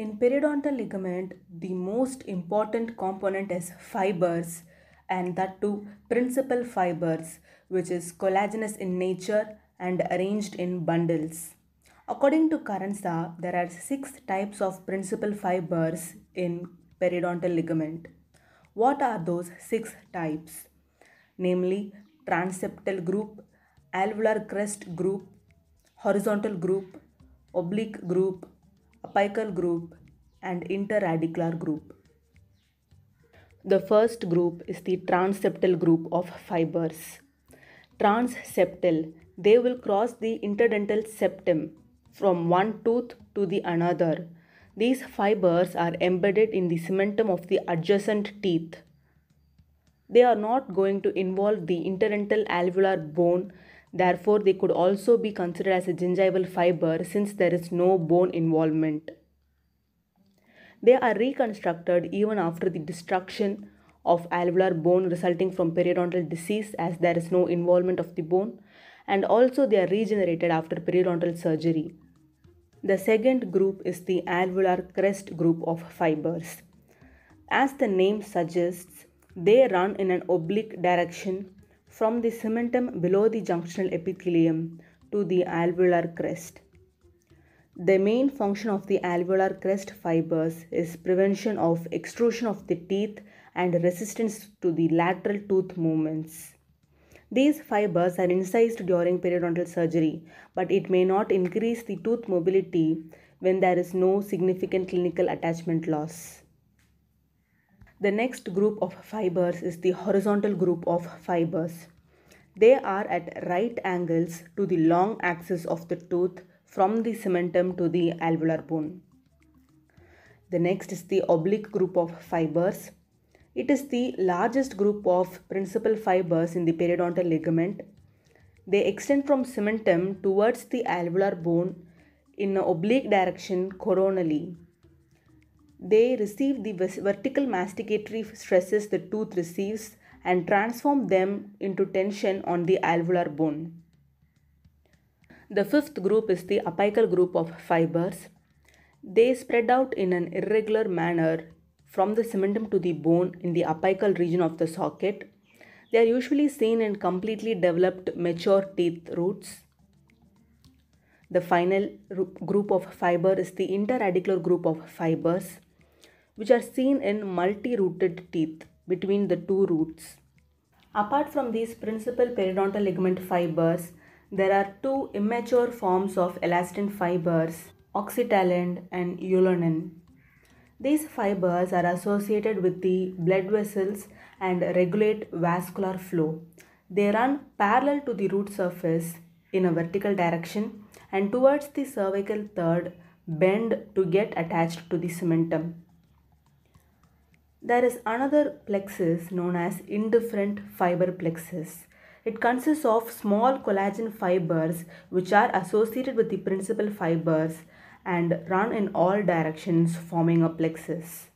In periodontal ligament, the most important component is fibers and that too principal fibers which is collagenous in nature and arranged in bundles. According to Carranza, there are six types of principal fibers in periodontal ligament. What are those six types? Namely, transeptal group, alveolar crest group, horizontal group, oblique group, apical group, and interradicular group. The first group is the transeptal group of fibers. Transeptal, they will cross the interdental septum from one tooth to the another. These fibers are embedded in the cementum of the adjacent teeth. They are not going to involve the interdental alveolar bone Therefore, they could also be considered as a gingival fiber since there is no bone involvement. They are reconstructed even after the destruction of alveolar bone resulting from periodontal disease as there is no involvement of the bone and also they are regenerated after periodontal surgery. The second group is the alveolar crest group of fibers. As the name suggests, they run in an oblique direction from the cementum below the junctional epithelium to the alveolar crest. The main function of the alveolar crest fibers is prevention of extrusion of the teeth and resistance to the lateral tooth movements. These fibers are incised during periodontal surgery, but it may not increase the tooth mobility when there is no significant clinical attachment loss. The next group of fibers is the horizontal group of fibers. They are at right angles to the long axis of the tooth from the cementum to the alveolar bone. The next is the oblique group of fibers. It is the largest group of principal fibers in the periodontal ligament. They extend from cementum towards the alveolar bone in an oblique direction coronally they receive the vertical masticatory stresses the tooth receives and transform them into tension on the alveolar bone. The fifth group is the apical group of fibers. They spread out in an irregular manner from the cementum to the bone in the apical region of the socket. They are usually seen in completely developed mature teeth roots. The final group of fiber is the interradicular group of fibers which are seen in multi-rooted teeth between the two roots. Apart from these principal periodontal ligament fibers, there are two immature forms of elastin fibers, oxytalan and elaunin. These fibers are associated with the blood vessels and regulate vascular flow. They run parallel to the root surface in a vertical direction and towards the cervical third bend to get attached to the cementum. There is another plexus known as indifferent fiber plexus. It consists of small collagen fibers which are associated with the principal fibers and run in all directions forming a plexus.